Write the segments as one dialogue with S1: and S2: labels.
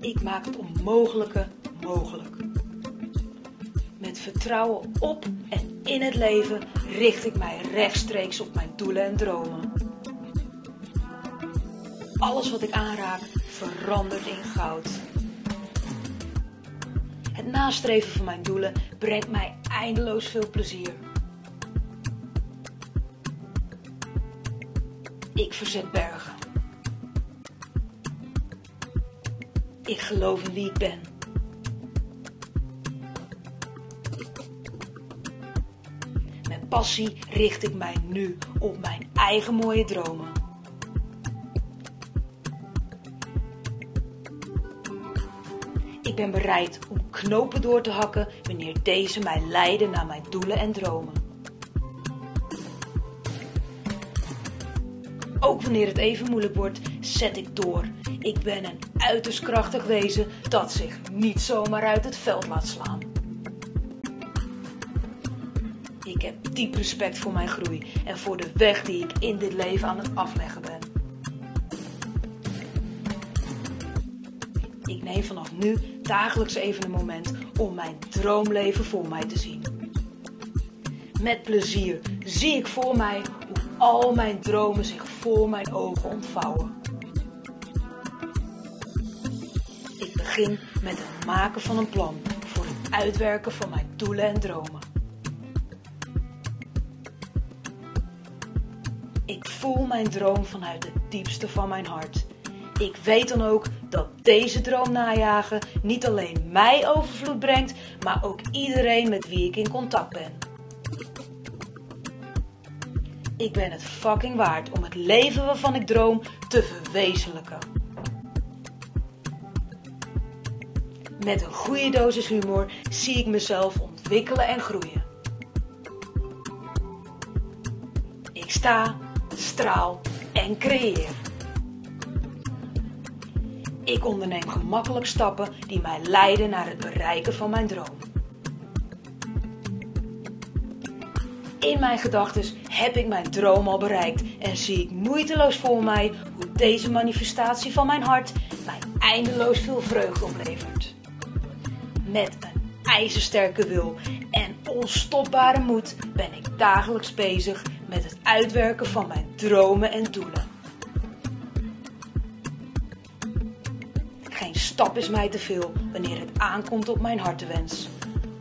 S1: Ik maak het onmogelijke mogelijk. Met vertrouwen op en in het leven richt ik mij rechtstreeks op mijn doelen en dromen. Alles wat ik aanraak verandert in goud. Het nastreven van mijn doelen brengt mij eindeloos veel plezier. Ik verzet bergen. Ik geloof in wie ik ben. Met passie richt ik mij nu op mijn eigen mooie dromen. Ik ben bereid om knopen door te hakken wanneer deze mij leiden naar mijn doelen en dromen. Ook wanneer het even moeilijk wordt, zet ik door. Ik ben een uiterst krachtig wezen dat zich niet zomaar uit het veld laat slaan. Ik heb diep respect voor mijn groei en voor de weg die ik in dit leven aan het afleggen ben. Ik neem vanaf nu dagelijks even een moment om mijn droomleven voor mij te zien. Met plezier zie ik voor mij hoe al mijn dromen zich voor mijn ogen ontvouwen. Begin met het maken van een plan voor het uitwerken van mijn doelen en dromen. Ik voel mijn droom vanuit het diepste van mijn hart. Ik weet dan ook dat deze droom najagen niet alleen mij overvloed brengt, maar ook iedereen met wie ik in contact ben. Ik ben het fucking waard om het leven waarvan ik droom te verwezenlijken. Met een goede dosis humor zie ik mezelf ontwikkelen en groeien. Ik sta, straal en creëer. Ik onderneem gemakkelijk stappen die mij leiden naar het bereiken van mijn droom. In mijn gedachten heb ik mijn droom al bereikt en zie ik moeiteloos voor mij hoe deze manifestatie van mijn hart mij eindeloos veel vreugde oplevert. Met een ijzersterke wil en onstopbare moed ben ik dagelijks bezig met het uitwerken van mijn dromen en doelen. Geen stap is mij te veel wanneer het aankomt op mijn hartewens.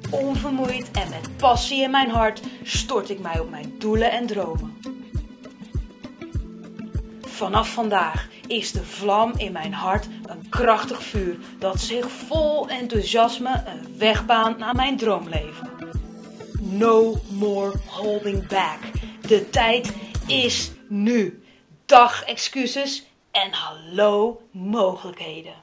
S1: Onvermoeid en met passie in mijn hart stort ik mij op mijn doelen en dromen. Vanaf vandaag is de vlam in mijn hart een krachtig vuur dat zich vol enthousiasme een weg baant naar mijn droomleven. No more holding back. De tijd is nu. Dag excuses en hallo mogelijkheden.